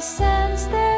sense there